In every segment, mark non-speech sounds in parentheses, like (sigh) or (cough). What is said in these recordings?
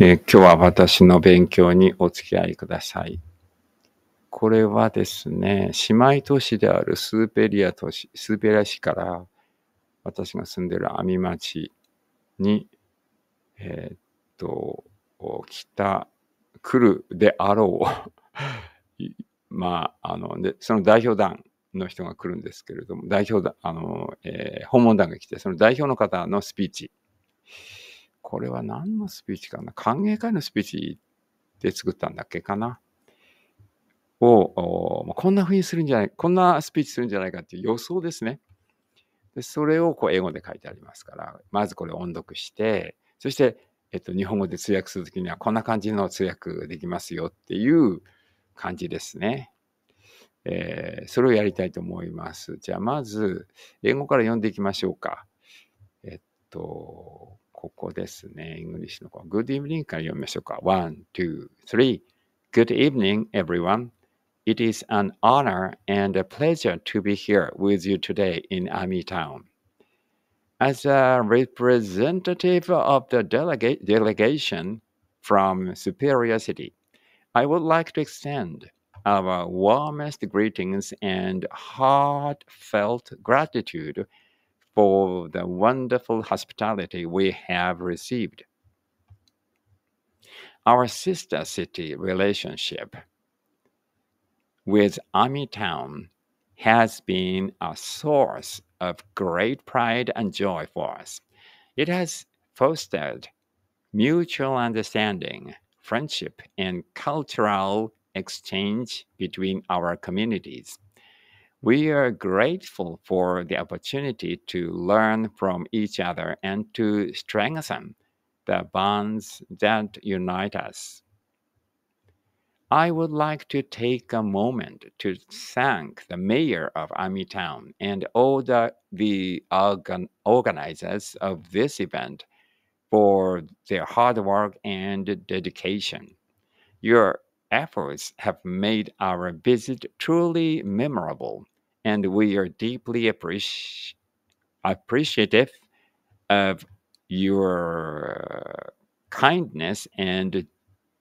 えー、今日は私の勉強にお付き合いください。これはですね、姉妹都市であるスーペリア都市、スーペリア市から私が住んでいる網町に、えー、っと、来た、来るであろう (laughs) まあ、あの、で、その代表団の人が来るんですけれども、代表団、あの、えー、訪問団が来て、その代表の方のスピーチ、これは何のスピーチかな歓迎会のスピーチで作ったんだっけかなを、こんな風にするんじゃない、こんなスピーチするんじゃないかっていう予想ですね。でそれをこう英語で書いてありますから、まずこれ音読して、そして、えっと、日本語で通訳するときにはこんな感じの通訳できますよっていう感じですね。えー、それをやりたいと思います。じゃあまず、英語から読んでいきましょうか。えっと、ここですね。イングリッシュの子。Good evening から読みましょうか。One, two, three. Good evening, everyone. It is an honor and a pleasure to be here with you today in Army Town. As a representative of the delegate, delegation from Superior City, I would like to extend our warmest greetings and heartfelt gratitude for the wonderful hospitality we have received. Our sister city relationship with Army Town has been a source of great pride and joy for us. It has fostered mutual understanding, friendship, and cultural exchange between our communities. We are grateful for the opportunity to learn from each other and to strengthen the bonds that unite us. I would like to take a moment to thank the mayor of Army Town and all the, the organ, organizers of this event for their hard work and dedication. Your efforts have made our visit truly memorable, and we are deeply appreci- appreciative of your kindness and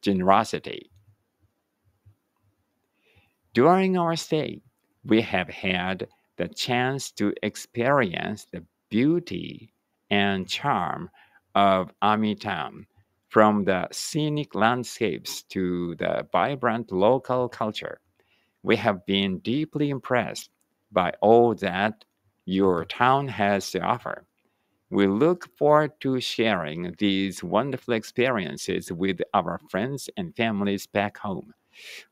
generosity. During our stay, we have had the chance to experience the beauty and charm of Amitam, from the scenic landscapes to the vibrant local culture, we have been deeply impressed by all that your town has to offer. We look forward to sharing these wonderful experiences with our friends and families back home.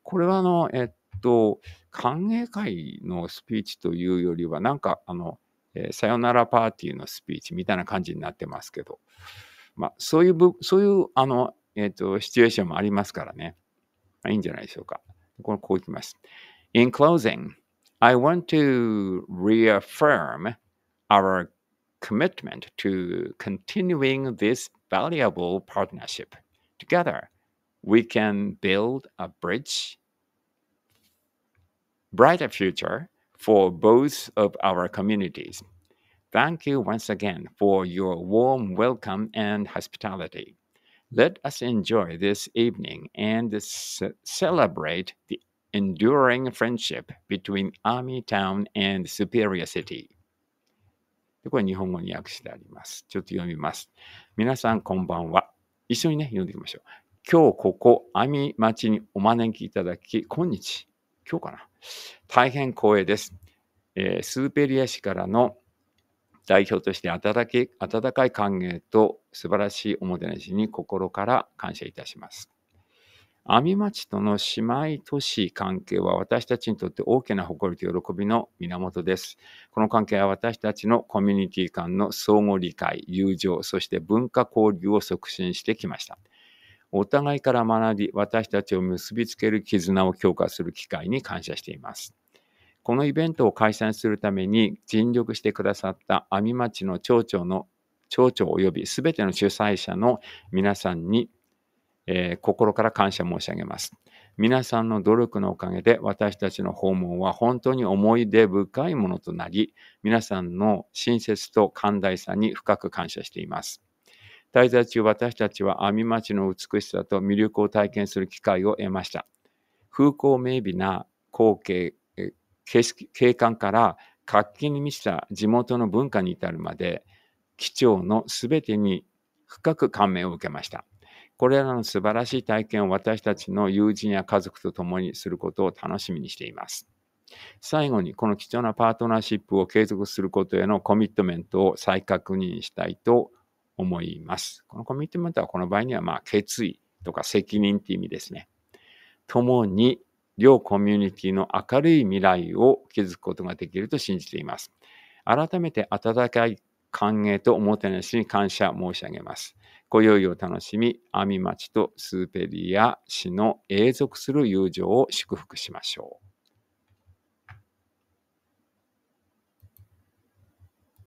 これはあの、えっと、歓迎会のスピーチというよりは、なんかあの、えー、さよならパーティーのスピーチみたいな感じになってますけど、まあ、そういう、そういう、あの、えっ、と、シチュエーションもありますからね。まあ、いいんじゃないでしょうか。これ、こういきます。In closing, I want to reaffirm our commitment to continuing this valuable partnership. Together, we can build a bridge, brighter future for both of our communities. Thank you once again for your warm welcome and hospitality. Let us enjoy this evening and celebrate the enduring friendship between Army Town and Superior City. これ日本語に訳してあります。ちょっと読みます。皆さんこんばんは。一緒にね、読んでいきましょう。今日ここ、網町にお招きいただき、今日、今日かな。大変光栄です。えー、スーペリア市からの代表として温き温かい歓迎と素晴らしいおもてなしに心から感謝いたします。網町との姉妹都市関係は私たちにとって大きな誇りと喜びの源です。この関係は私たちのコミュニティ間の相互理解、友情、そして文化交流を促進してきました。お互いから学び、私たちを結びつける絆を強化する機会に感謝しています。このイベントを開催するために尽力してくださった阿見町の町長の町長及びすべての主催者の皆さんに、えー、心から感謝申し上げます。皆さんの努力のおかげで私たちの訪問は本当に思い出深いものとなり、皆さんの親切と寛大さに深く感謝しています。滞在中、私たちは網町の美しさと魅力を体験する機会を得ました。風光明媚な光景、景色景観から活気に満ちた地元の文化に至るまで、基調のすべてに深く感銘を受けました。これらの素晴らしい体験を私たちの友人や家族と共にすることを楽しみにしています。最後にこの貴重なパートナーシップを継続することへのコミットメントを再確認したいと思います。このコミットメントはこの場合にはまあ決意とか責任っていう意味ですね。共に両コミュニティの明るい未来を築くことができると信じています。改めて温かい歓迎とおもてなしに感謝申し上げます。今宵を楽しみ、阿見町とスーペリア市の永続する友情を祝福しましょう。